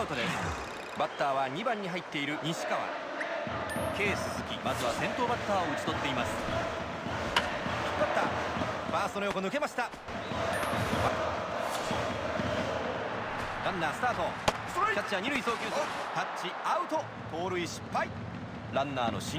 アウトです。バッターは2番に入っている西川。K 鈴木まずは先頭バッターを打ち取っています。引っ張ったファーストの横抜けました。ランナースタート。キャッチャー二塁送球。タッチアウト。盗塁失敗。ランナーの進